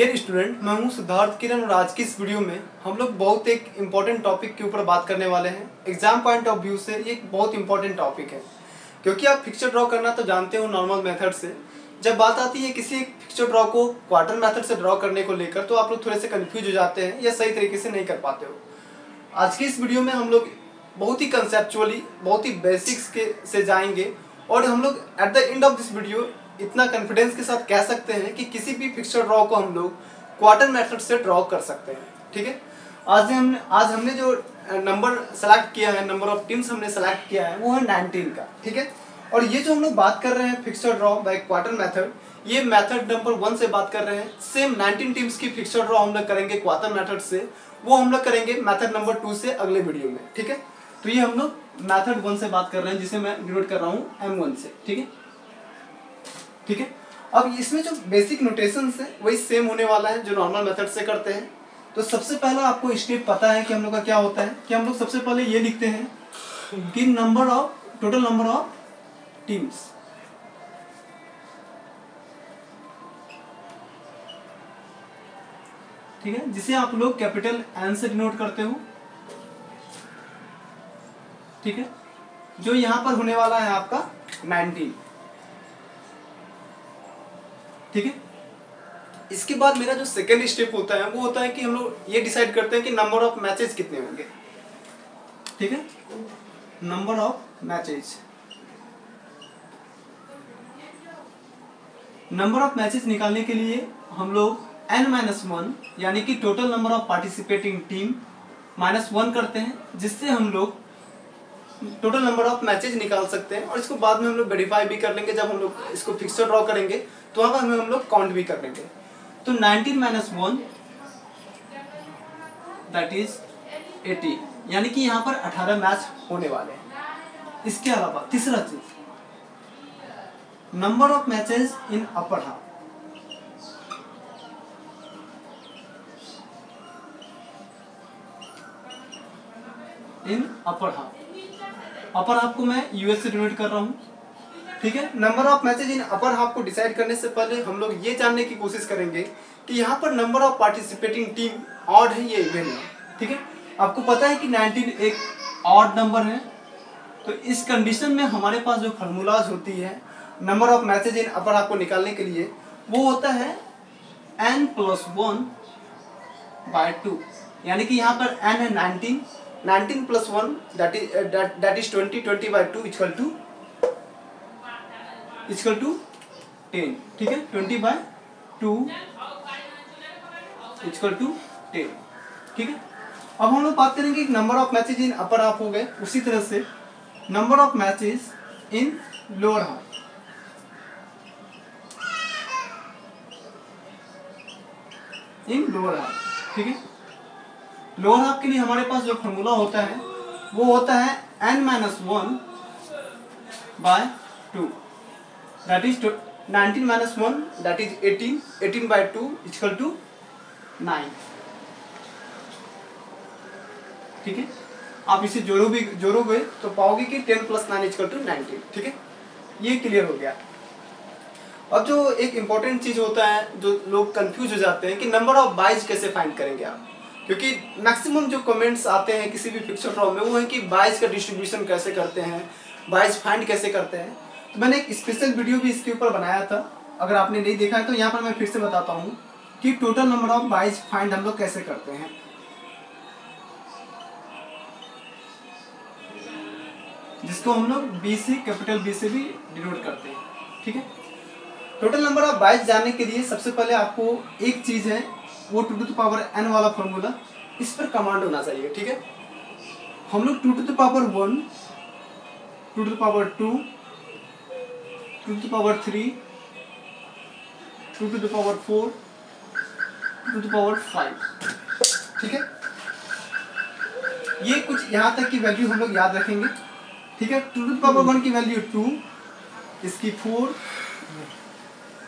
Dear student मैं हूँ सिद्धार्थ किरण और आज की इस वीडियो में हम लोग बहुत एक इंपॉर्टेंट टॉपिक के ऊपर बात करने वाले हैं। एग्ज़ाम पॉइंट ऑफ़ व्यू से ये एक बहुत इंपॉर्टेंट टॉपिक है। क्योंकि आप फिक्चर ड्रॉ करना तो जानते हो नॉर्मल मेथड से। जब बात आती है किसी एक ड्रॉ को क्वार्टर मेथड से ड्रॉ करने को लेकर तो आप लोग थोड़े से कन्फ्यूज़ हो जाते हैं या सही तरीके से नहीं कर पाते हो। आज की इस वीडियो में हम लोग बहुत ही कंसेप्चुअली बहुत ही बेसिक्स के से जाएँगे और हम लोग at the end of this video इतना कॉन्फिडेंस के साथ कह सकते हैं कि किसी भी पिक्चर ड्रॉ को हम लोग क्वार्टर मेथड से ड्रॉ कर सकते हैं, ठीक है? आज हमने आज हमने जो नंबर सेलेक्ट किया है नंबर ऑफ़ टीम्स हमने सेलेक्ट किया है, वो है नाइनटीन का, ठीक है? और ये जो हम लोग बात कर रहे हैं fixture draw by quarter method ये मेथड नंबर वन से बात कर रहे हैं। सेम 19 टीम्स की फिक्सर ड्रॉ हम लोग करेंगे क्वार्टर मेथड से, वो हम लोग करेंगे मेथड नंबर टू से अगले वीडियो में, ठीक है? तो ये हम लोग मेथड वन से बात कर रहे हैं, जिसे मैं डिनोट कर रहा हूँ एम से, ठीक है? ठीक है? अब इसमें जो बेसिक नोटेशन है, वही सेम होने वाला है जो नॉर्मल मेथड से करते हैं। तो सबसे पहला आपको स्टेप पता है कि हम लोग का क्या होता है, कि हम लोग सबसे पहले ये लिखते हैं कि number of total number of teams ठीक है? जिसे आप लोग कैपिटल एन से डिनोट करते हो। ठीक है? जो यहाँ पर होने वाला है आपका 19 ठीक है? इसके बाद मेरा जो सेकेंड स्टेप होता है, वो होता है कि हम लोग ये डिसाइड करते हैं कि नंबर ऑफ़ मैचेस कितने होंगे। ठीक है? Number of matches number of matches निकालने के लिए हम लोग एन माइनस वन यानी कि total number of participating team minus one करते हैं, जिससे हम लोग टोटल नंबर ऑफ़ मैचेज निकाल सकते हैं और इसको बाद में हम लोग वेरीफाई भी कर लेंगे। जब हम लोग इसको फिक्सर ड्रॉ करेंगे तो वहाँ पर हमें हम लोग काउंट भी कर लेंगे। तो 19 माइनस वन दैट इज़ 80 यानी कि यहाँ पर 18 मैच होने वाले हैं। इसके अलावा तीसरा चीज़ number of matches in upper half in upper half upper half को मैं यूएस से डिनोट कर रहा हूँ। ठीक है? Number of matches in upper half को डिसाइड करने से पहले हम लोग ये जानने की कोशिश करेंगे कि यहाँ पर number of participating team odd है या इवन ठीक है? आपको पता है कि 19 एक ऑड नंबर है। तो इस कंडीशन में हमारे पास जो फार्मूलाज होती है number of matches in upper half को निकालने के लिए, वो होता है n plus one by two यानी कि यहाँ पर एन है nineteen nineteen plus one that is that is twenty twenty by two equal to equal to ten ठीक है? Twenty by two equal to ten ठीक है? अब हम लोग बात करेंगे number of matches in upper half हो गए। उसी तरह से number of matches in lower half in lower half ठीक है? लोअर हाफ़ के लिए हमारे पास जो फॉर्मूला होता है, वो होता है n minus one by two is 19 minus 1 that is 18 18 by 2 is equal to 9 ठीक है? आप इसे जोड़ो भी, जोड़ोगे तो पाओगे कि ten plus nine equal to nineteen ठीक है? ये क्लियर हो गया. अब जो एक इम्पोर्टेंट चीज़ होता है, जो लोग कंफ्यूज हो जाते हैं कि नंबर ऑफ़ बाइज कैसे फाइंड करेंगे आप? क्योंकि मैक्सिमम जो कमेंट्स आते हैं किसी भी पिक्चर ड्रॉ में, वो है कि बाइज का डिस्ट्रीब्यूशन कैसे करते हैं बाइज फाइंड कैसे करते हैं। तो मैंने एक स्पेशल वीडियो भी इसके ऊपर बनाया था। अगर आपने नहीं देखा है तो यहाँ पर मैं फिर से बताता हूँ कि total number of byes find हम लोग कैसे करते हैं। जिसको हम लोग बी से कैपिटल बी से भी डिनोट करते हैं। ठीक है? टोटल नंबर ऑफ़ बाइज जानने के लिए सबसे पहले आपको एक चीज़ है वो टू टू पावर एन वाला फॉर्मूला, इस पर कमांड होना चाहिए, ठीक है? हम लोग two to power one, two to power two two to power three, two to power four, two to power five, ठीक है? ये कुछ यहाँ तक की वैल्यू हम लोग याद रखेंगे, ठीक है? टू टू पावर वन की वैल्यू टू इसकी फोर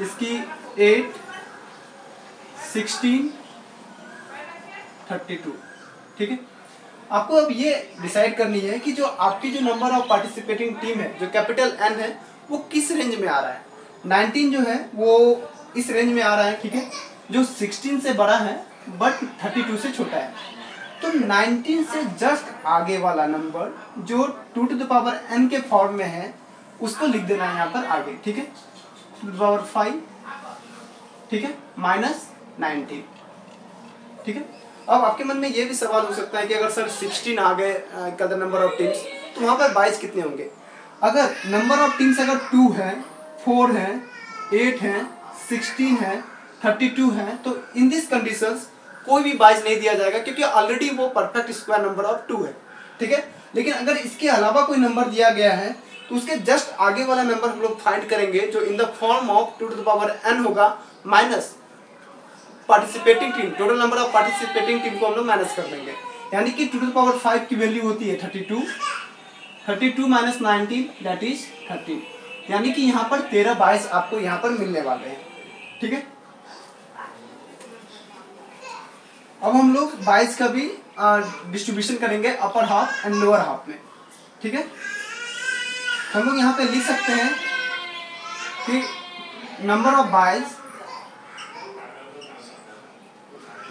इसकी एट सिक्सटीन थर्टी टू ठीक है? आपको अब ये डिसाइड करनी है कि जो आपकी जो नंबर ऑफ़ पार्टिसिपेटिंग टीम है, जो कैपिटल एन है, वो किस रेंज में आ रहा है? 19 जो है, वो इस रेंज में आ रहा है, ठीक है? जो 16 से बड़ा है बट 32 से छोटा है। तो 19 से जस्ट आगे वाला नंबर जो two to the power n के फॉर्म में है, उसको लिख देना है यहाँ पर आगे, ठीक है? टू द पावर फाइव ठीक है? माइनस नाइनटीन ठीक है? अब आपके मन में ये भी सवाल हो सकता है कि अगर सर 16 आ गए कदर नंबर ऑफ़ टीम्स तो वहाँ पर 22 कितने होंगे? अगर नंबर ऑफ़ टीम्स अगर टू है फोर है एट है सिक्सटीन है थर्टी टू है तो इन दिस कंडीशंस कोई भी बाइज नहीं दिया जाएगा क्योंकि ऑलरेडी वो perfect square number of two है। ठीक है? लेकिन अगर इसके अलावा कोई नंबर दिया गया है तो उसके जस्ट आगे वाला नंबर हम लोग फाइंड करेंगे जो in the form of two to the power n होगा minus participating team total number of participating team को हम लोग माइनस कर देंगे। यानी कि टू टू पावर फाइव की वैल्यू होती है thirty two thirty two minus nineteen that is thirteen यानी कि यहाँ पर तेरह बाईस आपको यहाँ पर मिलने वाले हैं। ठीक है? अब हम लोग बाईस का भी डिस्ट्रीब्यूशन करेंगे upper half and lower half में। ठीक है? हम लोग यहाँ पे लिख सकते हैं कि number of byes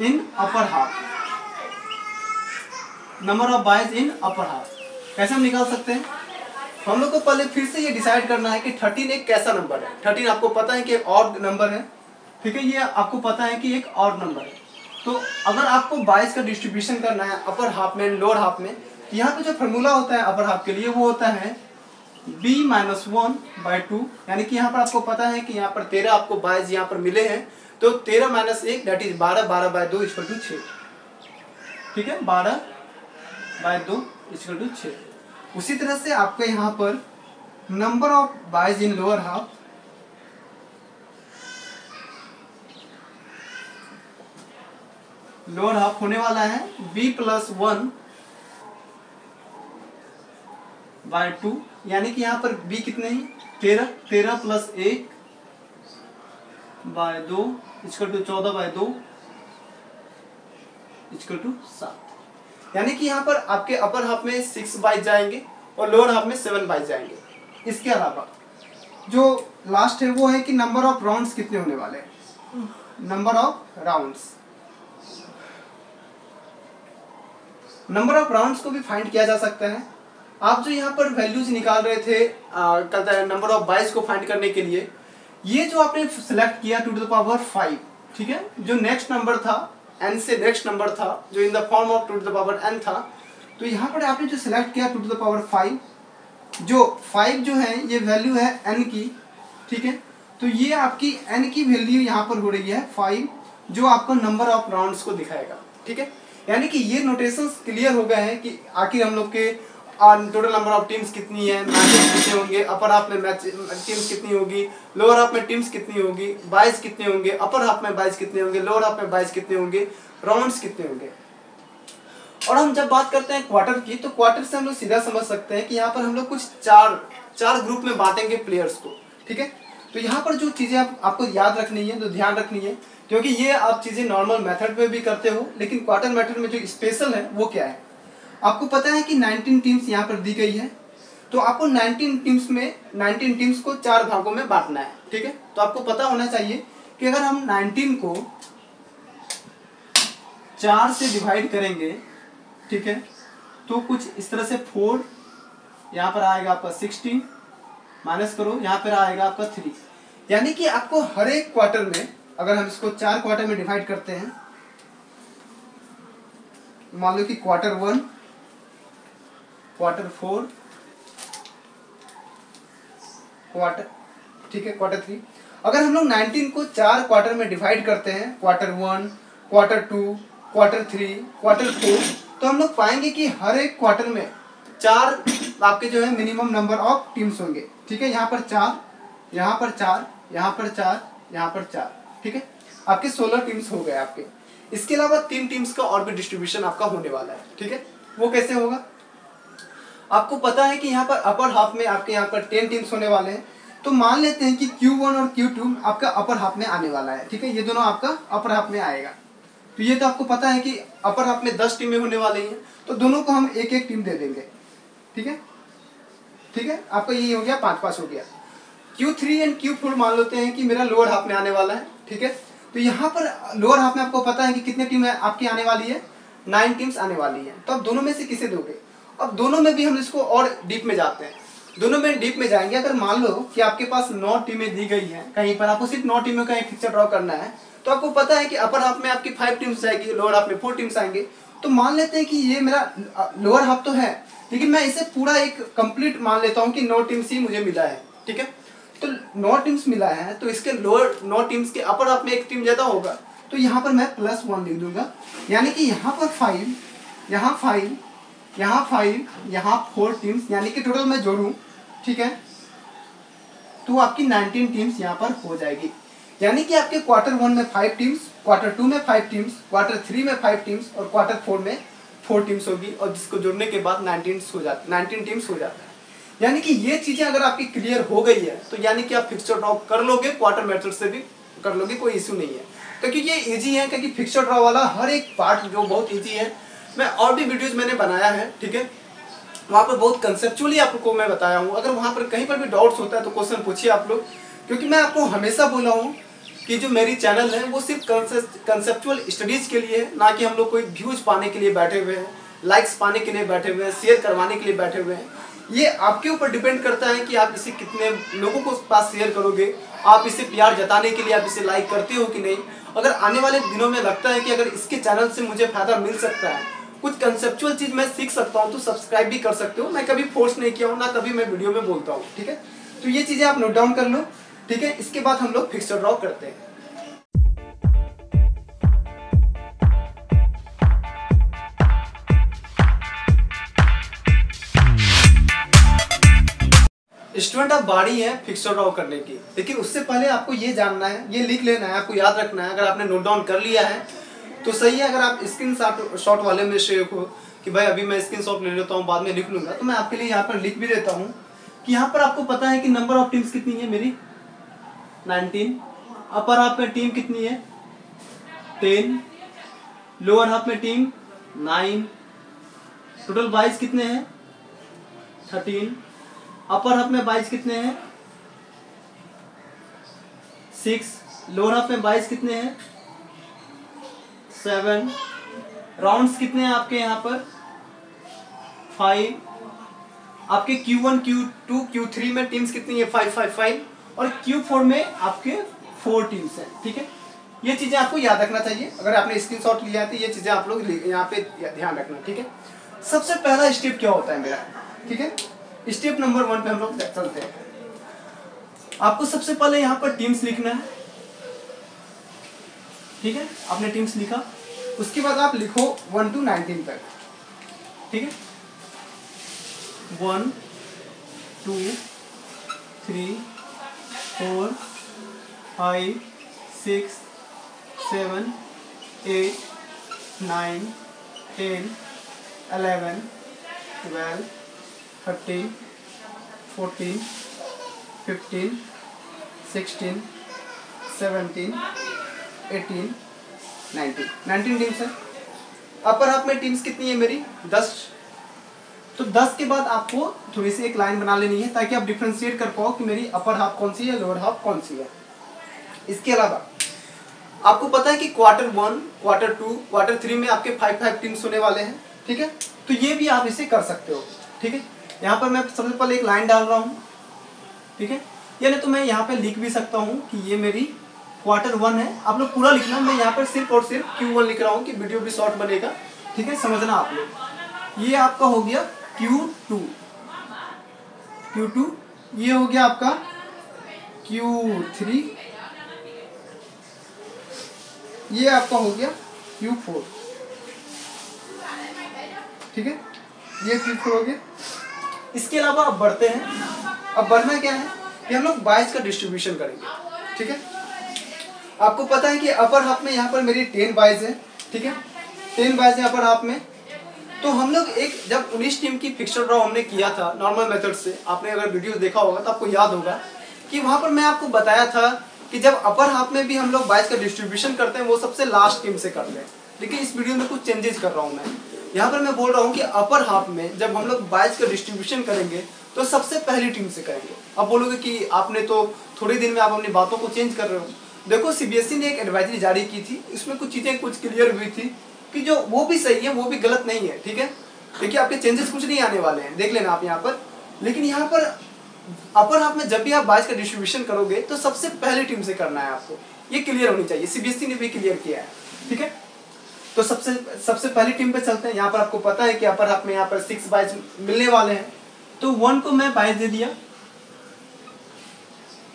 in upper half number of byes in upper half कैसे हम निकाल सकते हैं? हम लोग को पहले फिर से ये डिसाइड करना है कि थर्टीन एक कैसा नंबर है? थर्टीन आपको पता है कि एक और नंबर है, ठीक है? ये आपको पता है कि एक और नंबर है। तो अगर आपको बाईस का डिस्ट्रीब्यूशन करना है अपर हाफ़ में लोअर हाफ़ में यहाँ पे जो फॉर्मूला होता है अपर हाफ़ के लिए, वो होता है b minus one by two यानी कि यहाँ पर आपको पता है कि यहाँ पर तेरह आपको बाईस यहाँ पर मिले हैं। तो तेरह माइनस एक डेट इज़ बारह बारह बाय दो इक्वल टू छ ठीक है? बारह बाय दो इक्वल टू छ उसी तरह से आपको यहाँ पर number of byes in lower half lower half होने वाला है b plus one by two यानी कि यहाँ पर b कितने ही? तेरह तेरह प्लस एक बाय दो इक्वल टू चौदह बाय दो इक्वल टू सात। यानी कि यहाँ पर आपके अपर हाफ़ में सिक्स बाइज जाएँगे और लोअर हाफ़ में सेवन बाइज जाएँगे। इसके अलावा जो लास्ट है वो है कि नंबर ऑफ़ राउंड्स कितने होने वाले हैं? Number of rounds number of rounds को भी फाइंड किया जा सकता है। आप जो यहाँ पर वैल्यूज़ निकाल रहे थे नंबर ऑफ़ बाइस को फाइंड करने के लिए ये जो आपने सिलेक्ट किया two to the power five ठीक है? जो नेक्स्ट नंबर था एन से नेक्स्ट नंबर था, जो in the form of two to the power n था तो यहाँ पर आपने जो सिलेक्ट किया टू द पावर फाइव जो फाइव जो है, ये वैल्यू है एन की, ठीक है? तो ये आपकी एन की वैल्यू यहाँ पर हो रही है फाइव जो आपको नंबर ऑफ़ राउंड्स को दिखाएगा, ठीक है? यानी कि ये नोटेशन क्लियर हो गए हैं कि आखिर हम लोग के टोटल नंबर ऑफ़ टीम्स कितनी है मैचेस कितने होंगे अपर हाफ़ में मैच टीम्स कितनी होगी लोअर हाफ़ में टीम्स कितनी होगी बाईस कितने होंगे अपर हाफ़ में बाईस कितने होंगे लोअर हाफ़ में बाईस कितने होंगे राउंड्स कितने होंगे। और हम जब बात करते हैं क्वार्टर की तो क्वार्टर से हम लोग सीधा समझ सकते हैं कि यहाँ पर हम लोग कुछ चार चार ग्रुप में बांटेंगे प्लेयर्स को ठीक है? तो यहाँ पर जो चीज़ें आप, आपको याद रखनी है जो ध्यान रखनी है क्योंकि ये आप चीज़ें नॉर्मल मेथड में भी करते हो लेकिन क्वार्टर मेथड में जो स्पेशल है वो क्या है? आपको पता है कि 19 टीम्स यहाँ पर दी गई है। तो आपको 19 टीम्स में 19 टीम्स को चार भागों में बांटना है, ठीक है? तो आपको पता होना चाहिए कि अगर हम 19 को चार से डिवाइड करेंगे, ठीक है? तो कुछ इस तरह से फोर यहाँ पर आएगा आपका सिक्सटीन माइनस करो, यहाँ पर आएगा आपका थ्री यानी कि आपको हर एक क्वार्टर में, अगर हम इसको चार क्वार्टर में डिवाइड करते हैं, मान लो कि quarter one quarter four quarter ठीक है क्वार्टर थ्री अगर हम लोग नाइनटीन को चार क्वार्टर में डिवाइड करते हैं quarter one quarter two quarter three quarter four तो हम लोग पाएँगे कि हर एक क्वार्टर में चार आपके जो है मिनिमम नंबर ऑफ़ टीम्स होंगे। ठीक है, यहाँ पर चार, यहाँ पर चार, यहाँ पर चार, यहाँ पर चार। ठीक है? आपके सोलह टीम्स हो गए आपके। इसके अलावा तीन टीम्स का और भी डिस्ट्रीब्यूशन आपका होने वाला है। ठीक है? वो कैसे होगा? आपको पता है कि यहाँ पर अपर हाफ़ में आपके यहाँ पर टेन टीम्स होने वाले हैं। तो मान लेते हैं कि Q1 और Q2 आपका अपर हाफ़ में आने वाला है, ठीक है? ये दोनों आपका अपर हाफ़ में आएगा। तो ये तो आपको पता है कि अपर हाफ़ में दस टीमें होने वाली हैं तो दोनों को हम एक एक टीम दे देंगे, ठीक है? ठीक है? आपका ये हो गया पाँच पाँच हो गया। Q three and Q four मान लेते हैं कि मेरा लोअर हाफ़ में आने वाला है, ठीक है? तो यहाँ पर लोअर हाफ़ में आपको पता है कि कितने टीम आपकी आने वाली है नाइन टीम्स आने वाली है। तो आप दोनों में से किसे दोगे? अब दोनों में भी हम इसको और डीप में जाते हैं। दोनों में डीप में जाएँगे। अगर मान लो कि आपके पास नौ टीमें दी गई हैं कहीं पर, आपको सिर्फ़ नौ टीमों का एक पिक्चर ड्रॉ करना है तो आपको पता है कि अपर हाफ़ में आपकी फाइव टीम्स आएगी लोअर हाफ़ में फोर टीम्स आएँगे। तो मान लेते हैं कि ये मेरा लोअर हाफ़ तो है, लेकिन मैं इसे पूरा एक कंप्लीट मान लेता हूँ कि नौ टीम्स ही मुझे मिला है, ठीक है? तो नौ टीम्स मिला है तो इसके लोअर नौ टीम्स के अपर हाफ़ में एक टीम ज़्यादा होगा। तो यहाँ पर मैं प्लस वन लिख दूँगा। यानी कि यहाँ पर फाइव यहाँ फाइव यहाँ फाइव यहाँ फोर टीम्स यानी कि टोटल मैं जोड़ूँ, ठीक है? तो आपकी नाइनटीन टीम्स यहाँ पर हो जाएगी। यानी कि आपके क्वार्टर वन में फाइव टीम्स क्वार्टर टू में फाइव टीम्स क्वार्टर थ्री में फाइव टीम्स और क्वार्टर फोर में फोर टीम्स होगी और जिसको जोड़ने के बाद नाइनटीन हो जाती नाइनटीन टीम्स हो जाता है। यानी कि ये चीज़ें अगर आपकी क्लियर हो गई है तो यानी कि आप फिक्सर ड्रॉ कर लोगे क्वार्टर मेथड से भी कर लोगे, कोई इशू नहीं है। क्योंकि ये इजी है, क्योंकि फिक्सर ड्रॉ वाला हर एक पार्ट जो बहुत इजी है मैं और भी वीडियोज़ मैंने बनाया है, ठीक है? वहाँ पर बहुत कंसेप्चुअली आपको मैं बताया हूँ। अगर वहाँ पर कहीं पर भी डाउट्स होता है तो क्वेश्चन पूछिए आप लोग। क्योंकि मैं आपको हमेशा बोला हूँ कि जो मेरी चैनल है, वो सिर्फ़ कंसेप्चुअल स्टडीज़ के लिए है, ना कि हम लोग कोई व्यूज़ पाने के लिए बैठे हुए हैं लाइक्स पाने के लिए बैठे हुए हैं शेयर करवाने के लिए बैठे हुए हैं। ये आपके ऊपर डिपेंड करता है कि आप इसे कितने लोगों को पास शेयर करोगे, आप इसे प्यार जताने के लिए आप इसे लाइक करते हो कि नहीं। अगर आने वाले दिनों में लगता है कि अगर इसके चैनल से मुझे फ़ायदा मिल सकता है कुछ कंसेप्चुअल चीज़ मैं सीख सकता हूँ तो सब्सक्राइब भी कर सकते हो। मैं कभी फोर्स नहीं किया हूँ, ना कभी मैं वीडियो में बोलता हूँ, ठीक है? तो ये चीज़ें आप नोट डाउन कर लो, ठीक है? इसके बाद हम लोग फिक्सर ड्रॉ करते हैं। स्टूडेंट आप बाड़ी है फिक्सर ड्रॉ करने की, लेकिन उससे पहले आपको ये जानना है, ये लिख लेना है, आपको याद रखना है, अगर आपने नोट डाउन कर लिया है तो सही है, अगर आप स्क्रीन शॉट वाले में से हो कि भाई अभी मैं स्क्रीन शॉट ले लेता हूँ, बाद में लिख लूँगा तो मैं आपके लिए यहाँ पर लिख भी देता हूँ कि यहाँ पर आपको पता है कि नंबर ऑफ़ टीम्स कितनी है मेरी? नाइनटीन अपर हाफ़ में टीम कितनी है? टेन लोअर हाफ़ में टीम नाइन टोटल बाईस कितने हैं? थर्टीन अपर हाफ़ में बाईस कितने हैं? सिक्स लोअर हाफ़ में बाईस कितने हैं? सेवन राउंड्स कितने हैं आपके यहाँ पर? फाइव आपके Q1, Q2, Q3 में टीम्स कितनी है? फाइव फाइव फाइव और Q4 में आपके फोर टीम्स हैं ठीक है? ये चीज़ें आपको याद रखना चाहिए। अगर आपने स्क्रीन स्क्रीनशॉट लिया तो ये चीज़ें आप लोग यहाँ पे ध्यान रखना ठीक है? सबसे पहला स्टेप क्या होता है मेरा ठीक है? स्टेप नंबर वन पे हम लोग चलते हैं। आपको सबसे पहले यहाँ पर टीम्स लिखना है। ठीक है? आपने टीम्स लिखा। उसके बाद आप लिखो वन टू नाइनटीन तक। ठीक है? One two three four five six seven eight nine ten eleven twelve thirteen fourteen fifteen sixteen seventeen eighteen nineteen nineteen teams है। अपर हाफ़ में टीम्स कितनी है मेरी? दस। तो दस के बाद आपको थोड़ी सी एक लाइन बना लेनी है ताकि आप डिफ्रेंशिएट कर पाओ कि मेरी अपर हाफ़ कौन सी है लोअर हाफ़ कौन सी है। इसके अलावा, आपको पता है कि quarter one quarter two quarter three में आपके फाइव फाइव टीम्स होने वाले हैं, ठीक है? तो ये भी आप इसे कर सकते हो, ठीक है? यहाँ पर मैं सबसे पहले एक लाइन डाल रहा हूँ, ठीक है? यानी तो मैं यहाँ पे लिख भी सकता हूँ कि ये मेरी क्वार्टर वन है। आप लोग पूरा लिखना, मैं यहाँ पर सिर्फ़ और सिर्फ़ क्यू वन लिख रहा हूँ कि वीडियो भी शॉर्ट बनेगा। ठीक है? समझना आप लोग। ये आपका हो गया क्यू टू क्यू टू ये हो गया आपका क्यू थ्री ये आपका हो गया क्यू फोर ठीक है? ये क्यू फोर हो गया। इसके अलावा अब बढ़ते हैं। अब बढ़ना क्या है? कि हम लोग बाइस का डिस्ट्रीब्यूशन करेंगे। ठीक है? आपको पता है कि अपर हाफ़ में यहाँ पर मेरी टेन बाइज है, ठीक है? टेन बाइज है अपर हाफ़ में। तो हम लोग एक, जब उन्नीस टीम की फिक्सर ड्रॉ हमने किया था नॉर्मल मेथड से, आपने अगर वीडियो देखा होगा तो आपको याद होगा कि वहाँ पर मैं आपको बताया था कि जब अपर हाफ़ में भी हम लोग बाइस का डिस्ट्रीब्यूशन करते हैं, वो सबसे लास्ट टीम से करते हैं। लेकिन इस वीडियो में कुछ चेंजेस कर रहा हूँ मैं। यहाँ पर मैं बोल रहा हूँ कि अपर हाफ़ में जब हम लोग बाइस का डिस्ट्रीब्यूशन करेंगे तो सबसे पहली टीम से करेंगे। अब बोलोगे कि आपने तो थोड़े दिन में आप अपनी बातों को चेंज कर रहे हो। देखो सीबीएसई ने एक एडवाइजरी जारी की थी। इसमें कुछ चीज़ें कुछ क्लियर हुई थी कि जो वो भी सही है, वो भी गलत नहीं है, ठीक है? देखिए, आपके चेंजेस कुछ नहीं आने वाले हैं। देख लेना आप यहाँ पर। लेकिन यहाँ पर अपर हाफ़ में जब भी आप बाईस का डिस्ट्रीब्यूशन करोगे तो सबसे पहली टीम से करना है आपको। ये क्लियर होनी चाहिए। सीबीएसई ने भी क्लियर किया है, ठीक है? तो सबसे सबसे पहली टीम पे चलते हैं। यहाँ पर आपको पता है कि अपर हाफ़ में यहाँ पर सिक्स बाईस मिलने वाले हैं। तो वन को मैं बाईस दे दिया।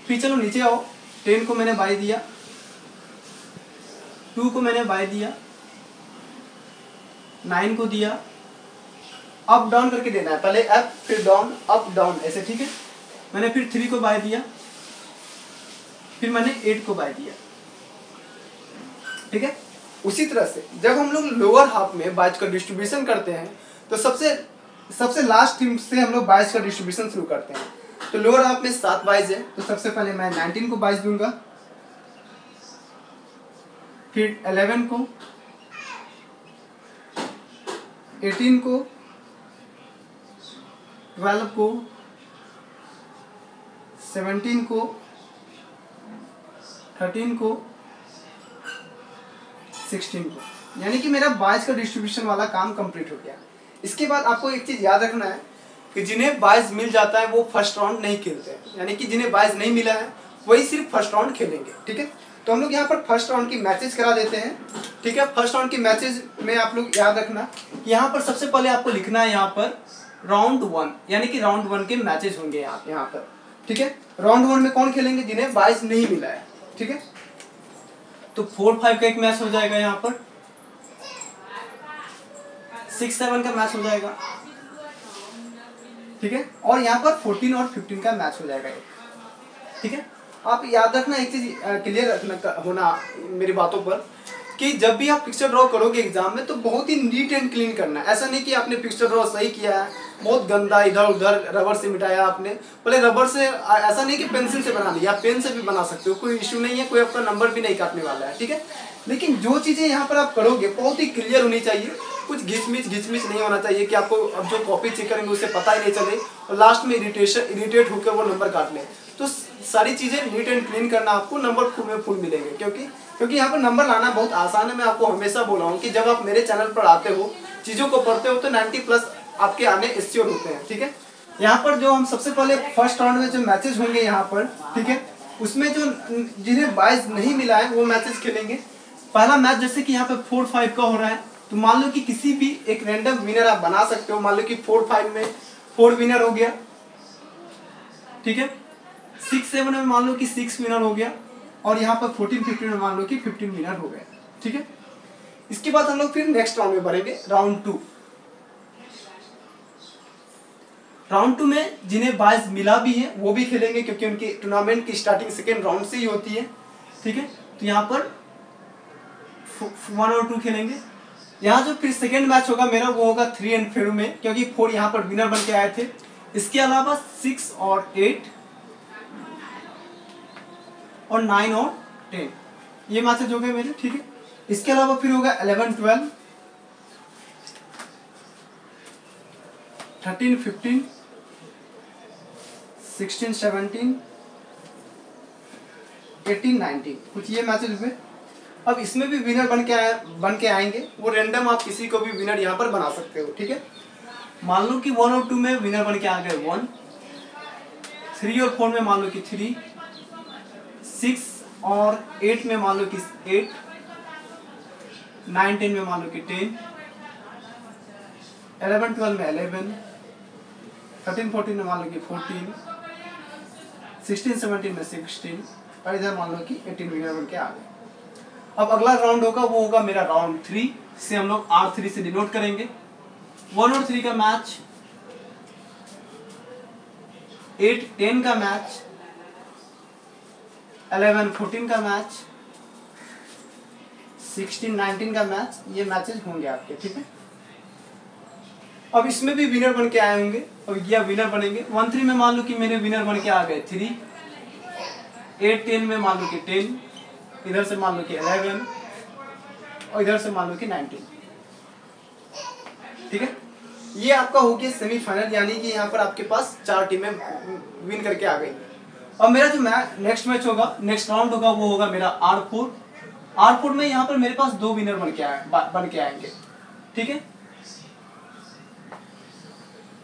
फिर चलो नीचे आओ। टेन को मैंने बाई दिया, टू को मैंने बाई दिया, नाइन को दिया, अप डाउन करके देना है। पहले अप, फिर डाउन, अप डाउन, ऐसे ठीक है? मैंने फिर थ्री को बाय दिया, फिर मैंने एट को बाय दिया, ठीक है? उसी तरह से जब हम लोग लोअर हाफ़ में बाइज का डिस्ट्रीब्यूशन करते हैं तो सबसे सबसे लास्ट टीम से हम लोग बाइज का डिस्ट्रीब्यूशन शुरू करते हैं। तो लोअर हाफ़ में सात बाइस है। तो सबसे पहले मैं नाइनटीन को बाइस दूँगा। फिर एलेवन को, एटीन को, ट्वेल्व को, सेवनटीन को, थर्टीन को, सिक्सटीन को। यानी कि मेरा बाइस का डिस्ट्रीब्यूशन वाला काम कंप्लीट हो गया। इसके बाद आपको एक चीज़ याद रखना है कि जिन्हें बाईस मिल जाता है, वो फ़र्स्ट राउंड नहीं खेलते हैं। यानी कि जिन्हें बाईस नहीं मिला है, वही सिर्फ़ फ़र्स्ट राउंड खेलेंगे, ठीक है? तो हम लोग यहाँ पर फ़र्स्ट राउंड की मैचेस करा देते हैं, ठीक है? फ़र्स्ट राउंड की मैचेस में आप लोग याद रखना यहाँ पर सबसे पहले आपको लिखना है यहाँ पर राउंड वन यानी कि राउंड वन के मैचेज होंगे यहाँ यहाँ पर, ठीक है? राउंड वन में कौन खेलेंगे? जिन्हें बाइस नहीं मिला है, ठीक है? तो फोर फाइव का एक मैच हो जाएगा यहाँ पर। सिक्स सेवन का मैच हो जाएगा। ठीक है? और यहाँ पर फोर्टीन और फिफ्टीन का मैच हो जाएगा ठीक है? आप याद रखना एक चीज़ क्लियर रखना होना मेरी बातों पर कि जब भी आप पिक्चर ड्रॉ करोगे एग्ज़ाम में तो बहुत ही नीट एंड क्लीन करना है। ऐसा नहीं कि आपने पिक्चर ड्रॉ सही किया है, बहुत गंदा इधर उधर रबर से मिटाया आपने। बोले रबर से ऐसा नहीं कि पेंसिल से बना लिया पेन से भी बना सकते हो, कोई इश्यू नहीं है, कोई आपका नंबर भी नहीं काटने वाला है, ठीक है? लेकिन जो चीज़ें यहाँ पर आप करोगे, बहुत ही क्लियर होनी चाहिए। कुछ घिचमिच घिचमिच नहीं होना चाहिए कि आपको अब जो कॉपी चेक करेंगे उसे पता ही नहीं चले और लास्ट में इरिटेशन इरिटेट होकर वो नंबर काट ले। तो सारी चीज़ें नीट एंड क्लीन करना आपको नंबर फुल में फुल मिलेंगे। क्योंकि क्योंकि यहाँ पर नंबर लाना बहुत आसान है। मैं आपको हमेशा बोला हूँ कि जब आप मेरे चैनल पर आते हो, चीज़ों को पढ़ते हो तो नाइन्टी प्लस आपके आने स्योर होते हैं, ठीक है? यहाँ पर जो हम सबसे पहले फ़र्स्ट राउंड में जो मैचेस होंगे यहाँ पर, ठीक है? उसमें जो जिन्हें बाइस नहीं मिला है, वो मैचेस खेलेंगे। पहला मैच जैसे कि यहाँ पे फोर फाइव का हो रहा है। तो मान लो कि किसी भी एक रैंडम विनर आप बना सकते हो। मान लो कि फोर फाइव में फोर विनर हो गया। ठीक है? सिक्स सेवन में मान लो कि सिक्स विनर हो गया। और यहाँ पर फोर्टीन फिफ्टीन में मान लो कि फिफ्टीन विनर हो गए ठीक है? इसके बाद हम लोग फिर नेक्स्ट राउंड में बढ़ेंगे। राउंड टू राउंड टू में जिन्हें बाइस मिला भी है, वो भी खेलेंगे क्योंकि उनकी टूर्नामेंट की स्टार्टिंग सेकेंड राउंड से ही होती है। ठीक है? तो यहाँ पर वन और टू खेलेंगे। यहाँ जो फिर सेकेंड मैच होगा, मेरा वो होगा थ्री एंड फोर में, क्योंकि फोर यहाँ पर विनर बन के आए थे। इसके अलावा सिक्स और एट और नाइन और टेन ये मैसेज हो गए मेरे, ठीक है? इसके अलावा फिर होगा eleven twelve thirteen fifteen sixteen seventeen eighteen nineteen कुछ ये मैचेज हुए। अब इसमें भी विनर बन के आए बन के आएँगे। वो रेंडम आप किसी को भी विनर यहाँ पर बना सकते हो, ठीक है? मान लो कि वन और टू में विनर बन के आ गए वन थ्री और फोर में मान लो कि थ्री सिक्स और एट में मान लो कि एट नाइन टेन में मान लो कि टेन एलेवन ट्वेल्व में एलेवन थर्टीन फोर्टीन में मान लो कि फोर्टीन सिक्सटीन सेवनटीन में सिक्सटीन और इधर मान लो कि एटीन विनर बन के आ गए। अब अगला राउंड होगा, वो होगा मेरा राउंड थ्री से हम लोग आर थ्री से डिनोट करेंगे। वन और थ्री का मैच एट टेन का मैच अलेवन फोर्टीन का मैच सिक्सटीन नाइनटीन का मैच ये मैचेस होंगे आपके, ठीक है? अब इसमें भी विनर बन के आए होंगे, अब यह विनर बनेंगे। वन थ्री में मान लो कि मेरे विनर बन के आ गए थ्री एट टेन में मान लो कि टेन इधर से मान लो कि अलेवन और इधर से मान लो कि नाइनटीन ठीक है? ये आपका हो गया सेमीफाइनल यानी कि यहाँ पर आपके पास चार टीमें विन करके आ गई। और मेरा जो मैच नेक्स्ट मैच होगा नेक्स्ट राउंड होगा, वो होगा मेरा आर फोर आर फोर में यहाँ पर मेरे पास दो विनर बन के आए बन के आएँगे। ठीक है?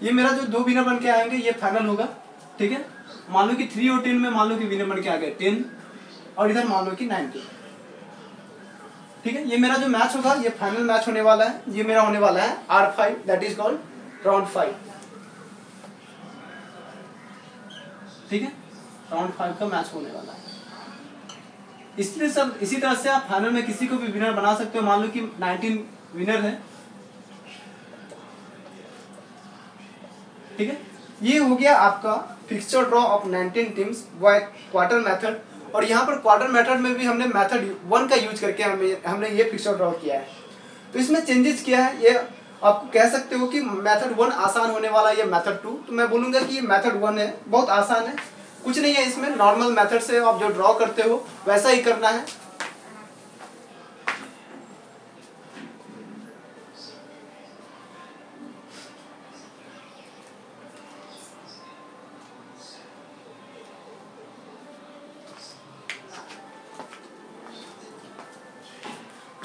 ये मेरा जो दो विनर बन के आएँगे, ये फाइनल होगा। ठीक है? मान लो कि थ्री और टेन में मान लो कि विनर बन के आ गए टेन और इधर मान लो कि नाइनटीन ठीक है? ये मेरा जो मैच होगा, ये फाइनल मैच होने वाला है। ये मेरा होने वाला है R five that is called round five ठीक है? राउंड फाइव का मैच होने वाला है। इसलिए सब, इसी तरह से आप फाइनल में किसी को भी विनर बना सकते हो। मान लो कि 19 विनर है। ठीक है? ये हो गया आपका fixture draw of 19 teams by quarter method और यहाँ पर क्वार्टर मेथड में भी हमने मेथड वन का यूज़ करके हमें, हमने ये पिक्चर ड्रॉ किया है। तो इसमें चेंजेस किया है, ये आपको कह सकते हो कि मेथड वन आसान होने वाला है, ये मेथड टू तो मैं बोलूँगा कि ये मेथड वन है, बहुत आसान है। कुछ नहीं है इसमें नॉर्मल मेथड से आप जो ड्रॉ करते हो, वैसा ही करना है।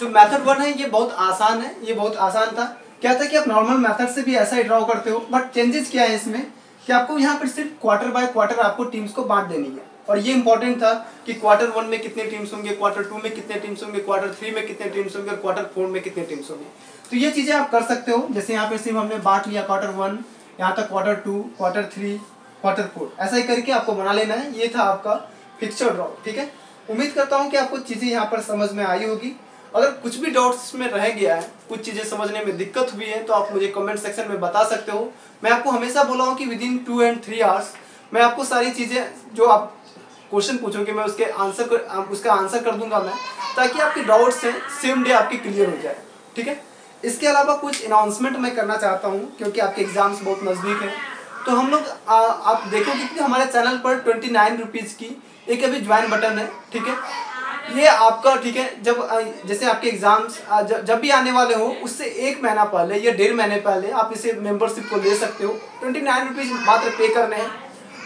जो मेथड वन है, ये बहुत आसान है, ये बहुत आसान था। क्या था कि आप नॉर्मल मेथड से भी ऐसा ही ड्रॉ करते हो बट चेंजेस क्या है इसमें? कि आपको यहाँ पर सिर्फ़ क्वार्टर बाय क्वार्टर आपको टीम्स को बांट देनी है। और ये इंपॉर्टेंट था कि क्वार्टर वन में कितने टीम्स होंगे क्वार्टर टू में कितने टीम्स होंगे क्वार्टर थ्री में कितने टीम्स होंगे, और क्वार्टर फोर में कितने टीम्स होंगे। तो ये चीज़ें आप कर सकते हो। जैसे यहाँ पे सिर्फ़ हमने बांट लिया क्वार्टर वन यहाँ तक quarter two quarter three quarter four ऐसा ही करके आपको बना लेना है। ये था आपका फिक्सर ड्रॉ ठीक है? उम्मीद करता हूँ कि आपको चीज़ें यहाँ पर समझ में आई होगी। अगर कुछ भी डाउट्स में रह गया है, कुछ चीज़ें समझने में दिक्कत हुई है तो आप मुझे कमेंट सेक्शन में बता सकते हो। मैं आपको हमेशा बोला हूँ कि within two and three hours मैं आपको सारी चीज़ें जो आप क्वेश्चन पूछोगे, मैं उसके आंसर कर उसका आंसर कर दूँगा मैं, ताकि आपके डाउट्स हैं सेम डे आपके क्लियर हो जाए। ठीक है? इसके अलावा कुछ अनाउंसमेंट मैं करना चाहता हूँ, क्योंकि आपके एग्ज़ाम्स बहुत नज़दीक हैं। तो हम लोग आप देखोगे कि हमारे चैनल पर ट्वेंटी नाइन रुपीज़ की एक अभी ज्वाइन बटन है, ठीक है? ये आपका, ठीक है, जब जैसे आपके एग्ज़ाम्स जब भी आने वाले हो, उससे एक महीना पहले या डेढ़ महीने पहले आप इसे मेंबरशिप को ले सकते हो। ट्वेंटी नाइन रुपीज़ मात्र पे करने हैं।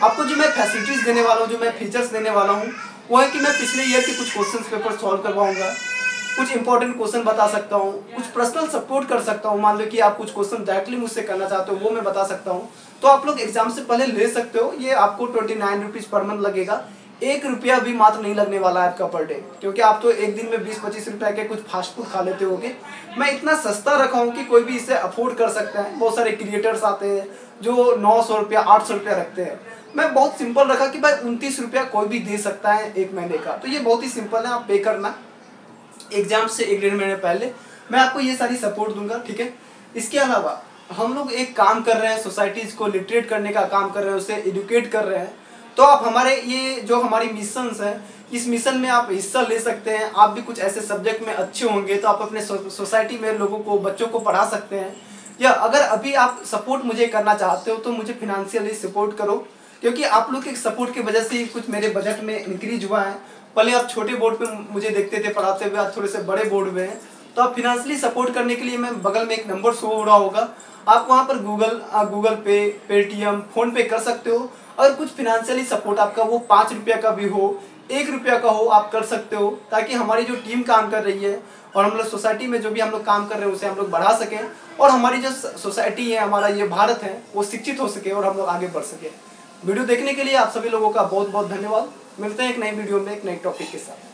आपको जो मैं फैसिलिटीज़ देने वाला हूँ, जो मैं फीचर्स देने वाला हूँ, वो है कि मैं पिछले ईयर के कुछ क्वेश्चन पेपर सॉल्व करवाऊँगा। कुछ इंपॉर्टेंट क्वेश्चन बता सकता हूँ। कुछ पर्सनल सपोर्ट कर सकता हूँ। मान लो कि आप कुछ क्वेश्चन डायरेक्टली मुझसे करना चाहते हो, वो मैं बता सकता हूँ। तो आप लोग एग्ज़ाम से पहले ले सकते हो। ये आपको ट्वेंटी नाइन रुपीज़ पर मंथ लगेगा। एक रुपया भी मात्र नहीं लगने वाला है आपका पर डे क्योंकि आप तो एक दिन में बीस पच्चीस रुपए के कुछ फास्ट फ़ूड खा लेते होगे। मैं इतना सस्ता रखा हूँ कि कोई भी इसे अफोर्ड कर सकता है। बहुत सारे क्रिएटर्स आते हैं, जो नौ सौ रुपया, आठ सौ रुपया रखते हैं। मैं बहुत सिंपल रखा कि भाई उनतीस रुपया कोई भी दे सकता है एक महीने का। तो ये बहुत ही सिंपल है, आप पे करना। एग्ज़ाम से एक डेढ़ महीने पहले मैं आपको ये सारी सपोर्ट दूँगा, ठीक है? इसके अलावा हम लोग एक काम कर रहे हैं सोसाइटीज़ को लिटरेट करने का काम कर रहे हैं, उसे एडुकेट कर रहे हैं। तो आप हमारे ये जो हमारी मिशन है, इस मिशन में आप हिस्सा ले सकते हैं। आप भी कुछ ऐसे सब्जेक्ट में अच्छे होंगे तो आप अपने सोसाइटी में लोगों को, बच्चों को पढ़ा सकते हैं। या अगर अभी आप सपोर्ट मुझे करना चाहते हो तो मुझे फिनेंशियली सपोर्ट करो। क्योंकि आप लोग के सपोर्ट की वजह से ही कुछ मेरे बजट में इंक्रीज हुआ है। पहले आप छोटे बोर्ड पे मुझे देखते थे, पढ़ाते हुए, आज थोड़े से बड़े बोर्ड में हैं। तो आप फिनेंशियली सपोर्ट करने के लिए मैं बगल में एक नंबर शो हो रहा होगा। आप वहाँ पर Google Google pay Paytm phone pay कर सकते हो। अगर कुछ फिनेंशियली सपोर्ट आपका वो पाँच रुपया का भी हो, एक रुपया का हो, आप कर सकते हो, ताकि हमारी जो टीम काम कर रही है और हम लोग सोसाइटी में जो भी हम लोग काम कर रहे हैं, उसे हम लोग बढ़ा सकें और हमारी जो सोसाइटी है, हमारा ये भारत है, वो शिक्षित हो सके और हम लोग आगे बढ़ सके। वीडियो देखने के लिए आप सभी लोगों का बहुत बहुत धन्यवाद। मिलते हैं एक नई वीडियो में, एक नए टॉपिक के साथ।